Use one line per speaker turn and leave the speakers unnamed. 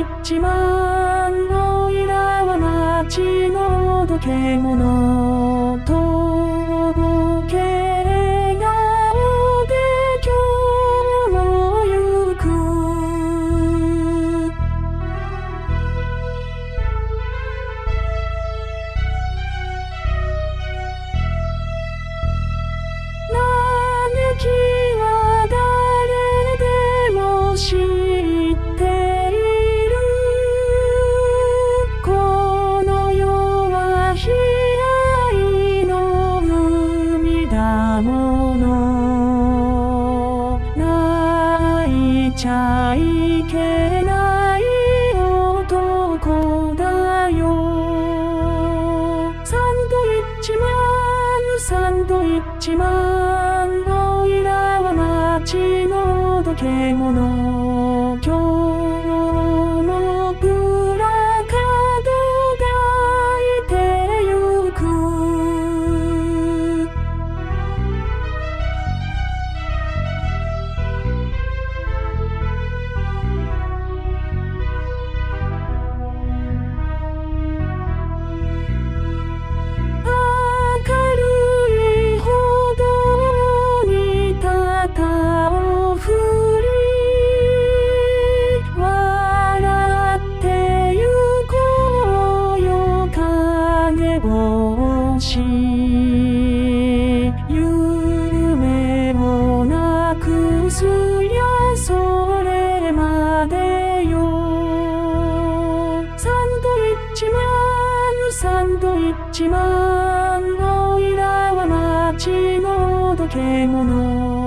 一万のいらは街のどけものとちゃいけない男だよ。サンドイッチマンサンドイッチマンのイラは街のどけもの。今日し夢をなくすりゃそれまでよ。サンドイッチマンサンドイッチマンのイラは街のどけもの。